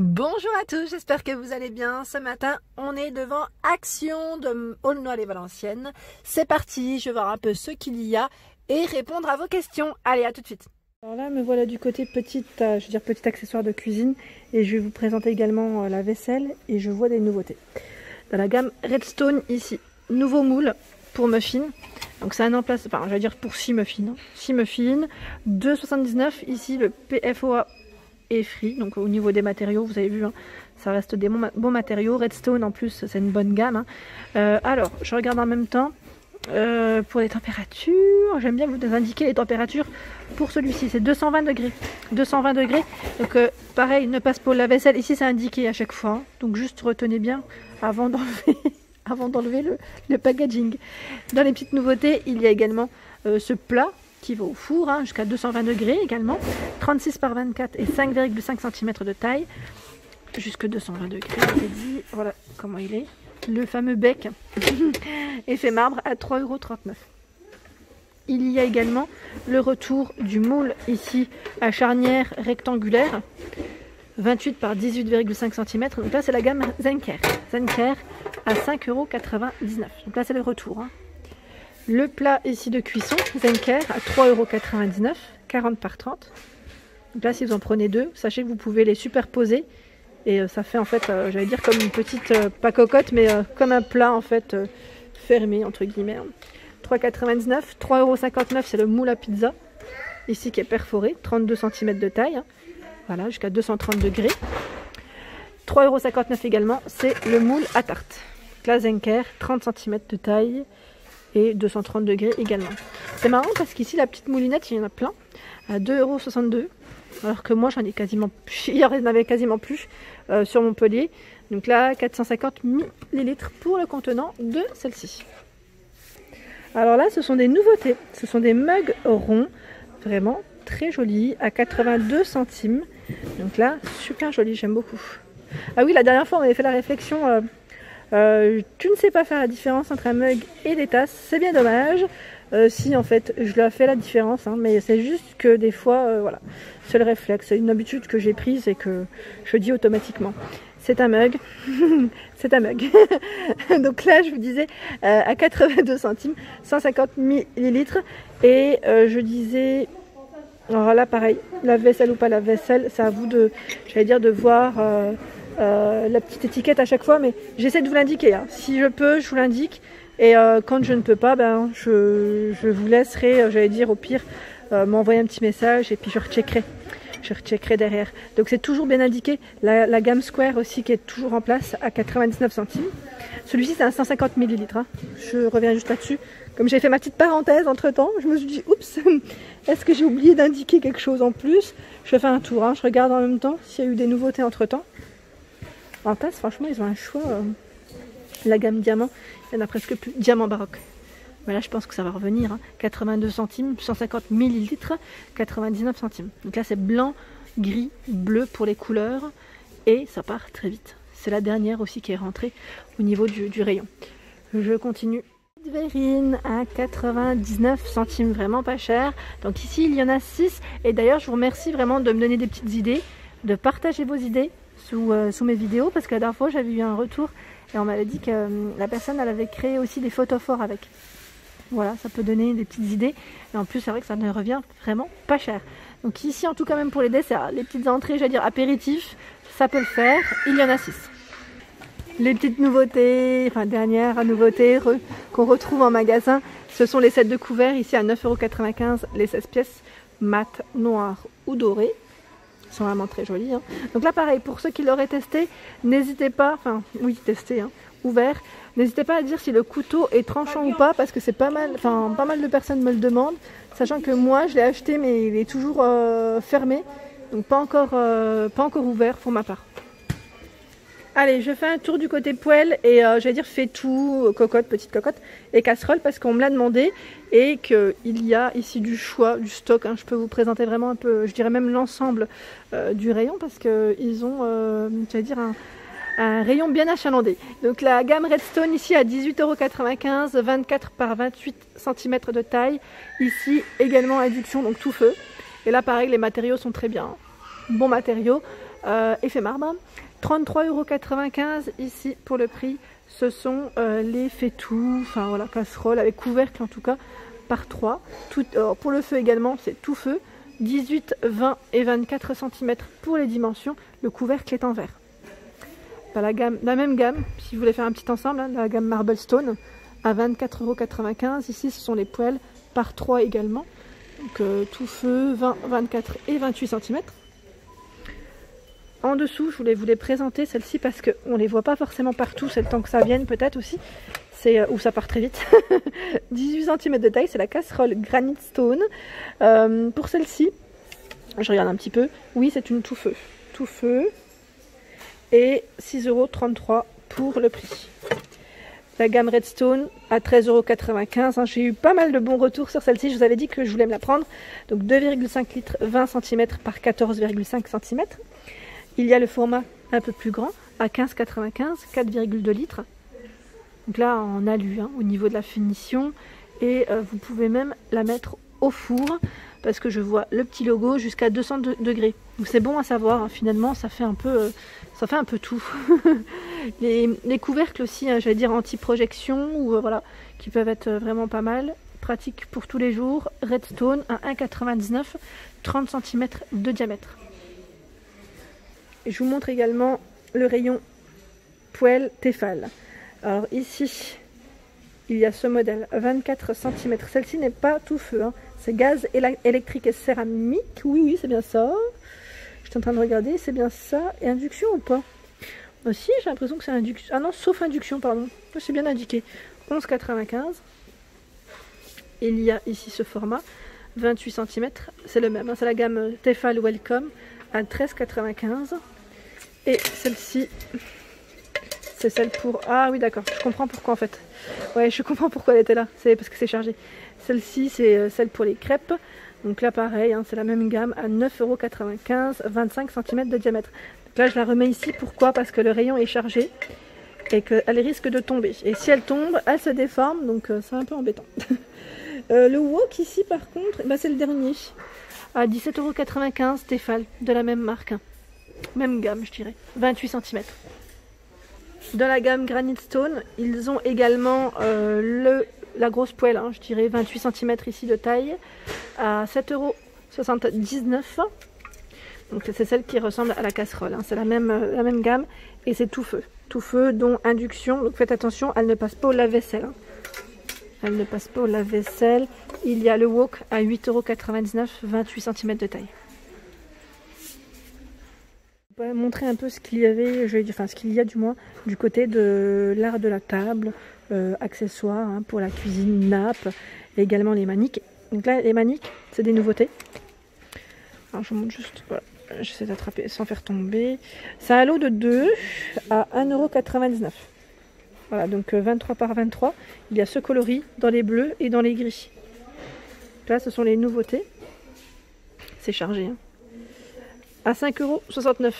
Bonjour à tous, j'espère que vous allez bien. Ce matin, on est devant Action de Aulnoy-les-Valenciennes. C'est parti, je vais voir un peu ce qu'il y a et répondre à vos questions. Allez, à tout de suite. Alors là, me voilà du côté petite, euh, je petit accessoire de cuisine et je vais vous présenter également euh, la vaisselle et je vois des nouveautés. Dans la gamme Redstone ici, nouveau moule pour muffins. Donc c'est un emplacement, enfin je vais dire pour 6 muffins. 6 muffins, 2,79 ici le PFOA et free. Donc au niveau des matériaux, vous avez vu, hein, ça reste des bons, matériaux. Redstone en plus, c'est une bonne gamme. Hein. Euh, alors, je regarde en même temps. Euh, pour les températures, j'aime bien vous indiquer les températures pour celui-ci, c'est 220 degrés. 220 degrés, donc euh, pareil, ne passe pas la vaisselle, ici c'est indiqué à chaque fois, hein. donc juste retenez bien avant d'enlever avant d'enlever le, le, packaging. Dans les petites nouveautés, il y a également ce plat qui va au four hein, jusqu'à 220 degrés également, 36 par 24 et 5,5 cm de taille, jusque 220 degrés. Dit, voilà comment il est. Le fameux bec effet marbre à 3,39€. Il y a également le retour du moule ici à charnière rectangulaire, 28 par 18,5 cm. Donc là c'est la gamme Zenker. Zenker à 5,99€. Donc là c'est le retour. Hein. Le plat ici de cuisson, Zenker, à 3,99€, 40 par 30. Donc là, si vous en prenez deux, sachez que vous pouvez les superposer. Et euh, ça fait en fait, euh, j'allais dire comme une petite, euh, pas cocotte, mais comme un plat en fait fermé, entre guillemets. 3,99€, 3,59€ c'est le moule à pizza. Ici qui est perforé, 32 cm de taille. Hein. Voilà, jusqu'à 230 degrés. 3,59€ également, c'est le moule à tarte. La Zenker, 30 cm de taille et 230 degrés également. C'est marrant parce qu'ici la petite moulinette, il y en a plein à 2,62€. Alors que moi j'en ai quasiment plus, il en avait quasiment plus euh, sur Montpellier. Donc là 450 ml pour le contenant de celle-ci. Alors là ce sont des nouveautés. Ce sont des mugs ronds, vraiment très jolis, à 82 centimes. Donc là super joli, j'aime beaucoup. Ah oui la dernière fois on avait fait la réflexion euh, euh, tu ne sais pas faire la différence entre un mug et des tasses, c'est bien dommage. Euh, si en fait je la fais la différence, hein, mais c'est juste que des fois, euh, voilà, c'est le réflexe, c'est une habitude que j'ai prise et que je dis automatiquement. C'est un mug, c'est un mug. Donc là, je vous disais à 82 centimes, 150 millilitres, et je disais alors là, pareil, la vaisselle ou pas la vaisselle, c'est à vous de, j'allais dire, de voir la petite étiquette à chaque fois, mais j'essaie de vous l'indiquer. Hein. Si je peux, je vous l'indique. Et euh, quand je ne peux pas, ben, je, vous laisserai, euh, j'allais dire au pire, m'envoyer un petit message et puis je recheckerai. Je recheckerai derrière. Donc c'est toujours bien indiqué. La, gamme Square aussi qui est toujours en place à 99 centimes. Celui-ci c'est un 150 ml. Hein. Je reviens juste là-dessus. Comme j'ai fait ma petite parenthèse entre temps, je me suis dit, oups, est-ce que j'ai oublié d'indiquer quelque chose en plus? Je fais un tour, hein. je regarde en même temps s'il y a eu des nouveautés entre temps. En tasse, franchement, ils ont un choix. Euh, la gamme diamant, il y en a presque plus. Diamant baroque. Mais là, je pense que ça va revenir. 82 hein. centimes, 150 millilitres, 99 centimes. Donc là, c'est blanc, gris, bleu pour les couleurs. Et ça part très vite. C'est la dernière aussi qui est rentrée au niveau du, rayon. Je continue. Verrine à 99 centimes, vraiment pas cher. Donc ici, il y en a 6. Et d'ailleurs, je vous remercie vraiment de me donner des petites idées, de partager vos idées. Euh, sous, mes vidéos parce que la dernière fois j'avais eu un retour et on m'avait dit que euh, la personne avait créé aussi des photophores avec. Voilà, ça peut donner des petites idées. Et en plus, c'est vrai que ça ne revient vraiment pas cher. Donc ici, en tout cas, même pour les desserts, les petites entrées, j'allais dire apéritifs, ça peut le faire. Il y en a 6. Les petites nouveautés, enfin dernières nouveautés qu'on retrouve en magasin, ce sont les sets de couverts ici à 9,95€ les 16 pièces mat, noir ou doré sont vraiment très jolies. Hein. Donc là pareil, pour ceux qui l'auraient testé, n'hésitez pas, enfin oui testé, hein, ouvert, n'hésitez pas à dire si le couteau est tranchant ou pas parce que c'est pas mal, enfin pas mal de personnes me le demandent, sachant que moi je l'ai acheté mais il est toujours euh, fermé, donc pas encore, euh, pas encore ouvert pour ma part. Allez, je fais un tour du côté poêle et euh, j'allais dire fait tout, cocotte, petite cocotte et casserole parce qu'on me l'a demandé et qu'il y a ici du choix, du stock. Hein. Je peux vous présenter vraiment un peu, je dirais même l'ensemble euh, du rayon parce qu'ils ont, euh, j'allais dire, un, rayon bien achalandé. Donc la gamme Redstone ici à 18,95€, 24 par 28 cm de taille. Ici également induction, donc tout feu. Et là pareil, les matériaux sont très bien. Bon matériaux. euh, effet marbre. 33,95€ ici pour le prix. Ce sont euh, les tout, enfin voilà, casseroles avec couvercle en tout cas, par 3. Tout, pour le feu également, c'est tout feu. 18, 20 et 24 cm pour les dimensions. Le couvercle est en verre. la, gamme, la même gamme, si vous voulez faire un petit ensemble, hein, la gamme Marble Stone à 24,95€. Ici, ce sont les poêles par 3 également. Donc euh, tout feu, 20, 24 et 28 cm. En dessous, je voulais vous les présenter, celles-ci, parce qu'on ne les voit pas forcément partout. C'est le temps que ça vienne peut-être aussi. C'est euh, où ça part très vite. 18 cm de taille, c'est la casserole Granite Stone. Euh, pour celle-ci, je regarde un petit peu. Oui, c'est une tout feu. Tout feu. Et 6,33€ pour le prix la gamme Redstone à 13,95€. Hein. J'ai eu pas mal de bons retours sur celle-ci. Je vous avais dit que je voulais me la prendre. Donc 2,5 litres 20 cm par 14,5 cm. Il y a le format un peu plus grand à 15,95, 4,2 litres. Donc là en alu hein, au niveau de la finition. Et euh, vous pouvez même la mettre au four parce que je vois le petit logo jusqu'à 200 degrés. Donc c'est bon à savoir, hein. finalement ça fait un peu, euh, ça fait un peu tout. les, couvercles aussi, hein, j'allais dire anti-projection, ou euh, voilà, qui peuvent être vraiment pas mal. Pratique pour tous les jours. Redstone à 1,99, 30 cm de diamètre. Je vous montre également le rayon poêle Tefal. Alors ici, il y a ce modèle 24 cm. Celle-ci n'est pas tout feu. Hein. C'est gaz électrique et céramique. Oui, oui, c'est bien ça. Je suis en train de regarder, c'est bien ça. Et induction ou pas? Aussi, j'ai l'impression que c'est induction. Ah non, sauf induction, pardon. C'est bien indiqué. 11,95. Il y a ici ce format. 28 cm. C'est le même. Hein. C'est la gamme Tefal Welcome à 13,95. Et celle-ci, c'est celle pour... Ah oui, d'accord. Je comprends pourquoi en fait. Ouais, je comprends pourquoi elle était là. C'est parce que c'est chargé. Celle-ci, c'est euh, celle pour les crêpes. Donc là, pareil, hein, c'est la même gamme à 9,95€, 25 cm de diamètre. Donc là, je la remets ici. Pourquoi? Parce que le rayon est chargé et qu'elle risque de tomber. Et si elle tombe, elle se déforme, donc euh, c'est un peu embêtant. Euh, le wok ici, par contre, bah, c'est le dernier. À 17,95€ Tefal, de la même marque. Même gamme, je dirais. 28 cm. De la gamme Granite Stone, ils ont également le la grosse poêle, hein, je dirais 28 cm ici de taille, à 7,79€. Donc c'est celle qui ressemble à la casserole, hein. c'est la même, euh, la même gamme et c'est tout feu. Tout feu dont induction, donc faites attention, elle ne passe pas au lave-vaisselle. Hein. Elle ne passe pas au lave-vaisselle. Il y a le wok à 8,99€, 28 cm de taille. Montrer un peu ce qu'il y avait, enfin ce qu'il y a du moins du côté de l'art de la table, euh, accessoires hein, pour la cuisine, nappe, et également les maniques. Donc là, les maniques, c'est des nouveautés. Alors je vous montre juste, voilà, j'essaie d'attraper sans faire tomber. C'est un lot de 2 à 1,99€. Voilà, donc 23 euh, par 23. Il y a ce coloris dans les bleus et dans les gris. Là, ce sont les nouveautés. C'est chargé. Hein. À 5,69€.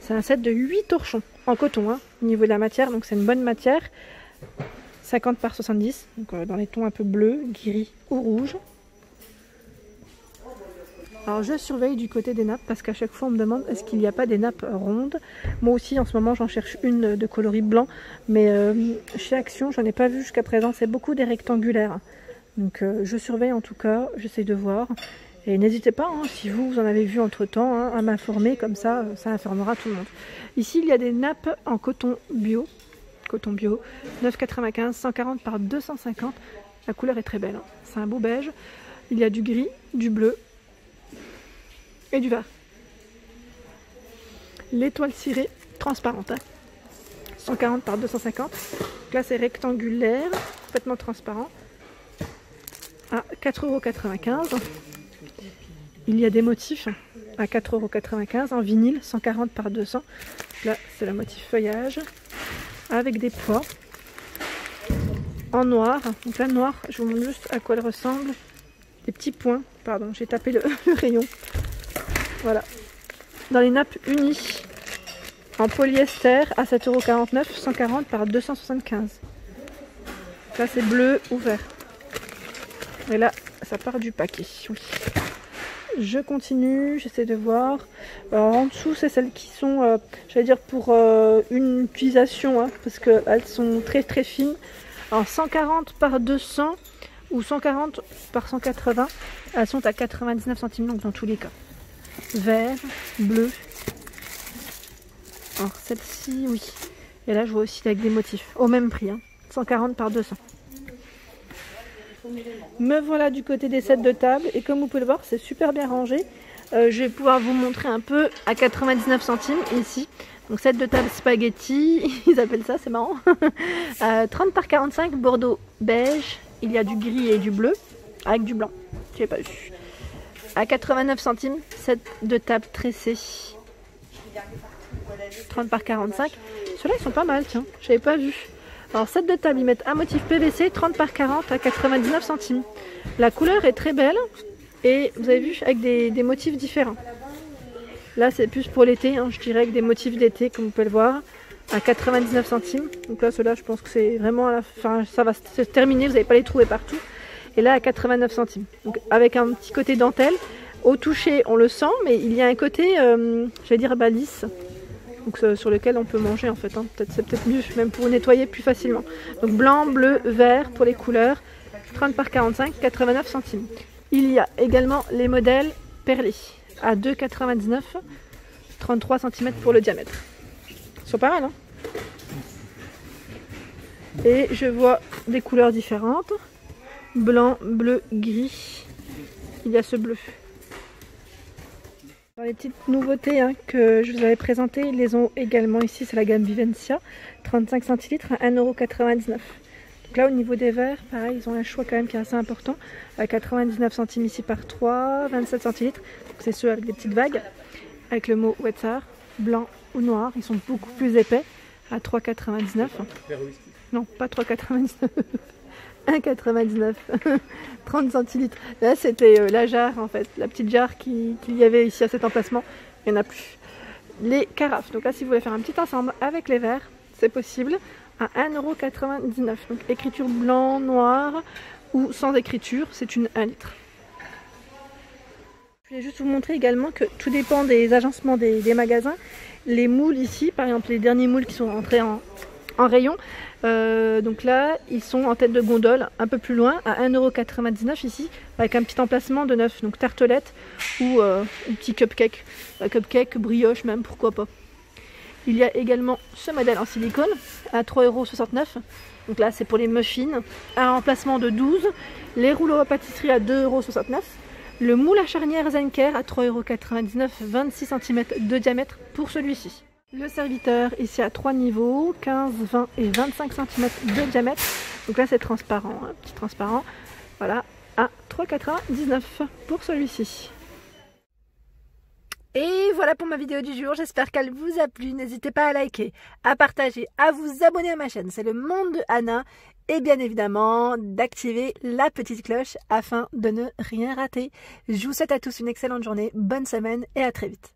C'est un set de 8 torchons en coton hein, au niveau de la matière, donc c'est une bonne matière. 50 par 70, donc euh, dans les tons un peu bleu, gris ou rouge. Alors je surveille du côté des nappes parce qu'à chaque fois on me demande est-ce qu'il n'y a pas des nappes rondes? Moi aussi en ce moment j'en cherche une de coloris blanc, mais euh, chez Action j'en ai pas vu jusqu'à présent, c'est beaucoup des rectangulaires. Donc euh, je surveille en tout cas, j'essaie de voir. Et n'hésitez pas, hein, si vous, en avez vu entre temps, hein, à m'informer, comme ça, ça informera tout le monde. Ici, il y a des nappes en coton bio, coton bio, 9,95, 140 par 250. La couleur est très belle, hein. c'est un beau beige. Il y a du gris, du bleu et du vert. L'étoile cirée transparente, 140 par 250. là, c'est rectangulaire, complètement transparent, à 4,95€. Il y a des motifs à 4,95€ en vinyle, 140 par 200. Là, c'est le motif feuillage avec des poids en noir. Donc là, noir, je vous montre juste à quoi elle ressemble. Des petits points, pardon, j'ai tapé le, rayon. Voilà. Dans les nappes unies en polyester à 7,49€, 140 par 275. Là, c'est bleu ou vert. Et là, ça part du paquet. Oui. Je continue, j'essaie de voir. Alors, en dessous, c'est celles qui sont, euh, j'allais dire, pour euh, une utilisation, hein, parce qu'elles sont très très fines. Alors 140 par 200 ou 140 par 180, elles sont à 99 centimes donc dans tous les cas. Vert, bleu. Alors celle-ci, oui. Et là, je vois aussi avec des motifs, au même prix, hein. 140 par 200. Me voilà du côté des sets de table et comme vous pouvez le voir, c'est super bien rangé. Euh, je vais pouvoir vous montrer un peu à 99 centimes ici. Donc set de table spaghetti, ils appellent ça, c'est marrant. 30 euh, par 45, bordeaux beige. Il y a du gris et du bleu avec du blanc. Je pas vu. À 89 centimes, set de table tressé. 30 par 45. Ceux-là, ils sont pas mal, tiens. Je n'avais pas vu. Alors, set de table, ils mettent un motif PVC 30 par 40 à 99 centimes. La couleur est très belle et vous avez vu avec des, motifs différents. Là, c'est plus pour l'été, hein, je dirais, avec des motifs d'été, comme vous pouvez le voir, à 99 centimes. Donc là, ceux-là, je pense que c'est vraiment à la fin, ça va se terminer, vous n'allez pas les trouver partout. Et là, à 89 centimes. Donc, avec un petit côté dentelle. Au toucher, on le sent, mais il y a un côté, euh, je vais dire, balise euh, sur lequel on peut manger en fait. Hein. C'est peut-être mieux même pour nettoyer plus facilement. Donc blanc, bleu, vert pour les couleurs, 30 par 45, 89 centimes. Il y a également les modèles perlés à 2,99, 33 cm pour le diamètre. Ils sont pas mal hein Et je vois des couleurs différentes. Blanc, bleu, gris. Il y a ce bleu les petites nouveautés hein, que je vous avais présentées, ils les ont également ici, c'est la gamme Vivencia, 35 centilitres à 1,99€. Donc là au niveau des verres, pareil, ils ont un choix quand même qui est assez important, à 99 centimes ici par 3, 27 centilitres, c'est ceux avec des petites vagues, avec le mot Wetzar, blanc ou noir, ils sont beaucoup plus épais, à 3,99€. Non, pas 3,99€. 1,99 30 centilitres. Là, c'était euh, la jarre en fait, la petite jarre qu'il y avait ici à cet emplacement. Il n'y en a plus. Les carafes. Donc là, si vous voulez faire un petit ensemble avec les verres, c'est possible à 1,99€. Donc écriture blanc, noir ou sans écriture, c'est une 1 litre. Je voulais juste vous montrer également que tout dépend des agencements des, magasins. Les moules ici, par exemple les derniers moules qui sont entrés en, en rayon, euh, donc là, ils sont en tête de gondole, un peu plus loin, à 1,99€ ici, avec un petit emplacement de neuf, donc tartelette ou euh, un petit cupcake, un cupcake, brioche même, pourquoi pas. Il y a également ce modèle en silicone à 3,69€. Donc là, c'est pour les muffins, un emplacement de 12, les rouleaux à pâtisserie à 2,69€, le moule à charnière Zenker à 3,99€, 26 cm de diamètre pour celui-ci. Le serviteur ici à trois niveaux, 15, 20 et 25 cm de diamètre. Donc là c'est transparent, hein, petit transparent. Voilà, à 3,99 pour celui-ci. Et voilà pour ma vidéo du jour, j'espère qu'elle vous a plu. N'hésitez pas à liker, à partager, à vous abonner à ma chaîne, c'est le monde de Anna. Et bien évidemment d'activer la petite cloche afin de ne rien rater. Je vous souhaite à tous une excellente journée, bonne semaine et à très vite.